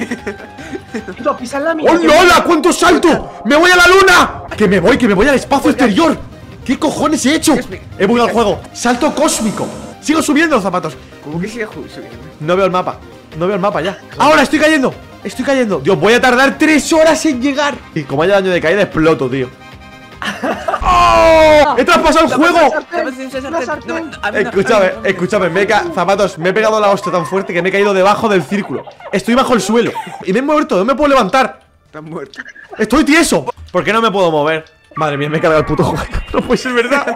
Pisa la mina. ¡Hola, hola! ¿Cuánto salto? ¡Me voy a la luna! ¡Que me voy, que me voy al espacio exterior! ¿Qué cojones he hecho? He vuelto al juego. Salto cósmico. Sigo subiendo los zapatos. ¿Cómo que sigue subiendo? No veo el mapa. No veo el mapa ya. Ahora estoy cayendo. Estoy cayendo. Dios, voy a tardar tres horas en llegar. Y como haya daño de caída, exploto, tío. ¡He traspasado el juego! Escúchame, escúchame, me he zapatos, me he pegado la hostia tan fuerte que me he caído debajo del círculo. Estoy bajo el suelo y me he muerto, no me puedo levantar. Está muerto. Estoy tieso. ¿Por qué no me puedo mover? Madre mía, me he cargado el puto juego. No puede ser verdad.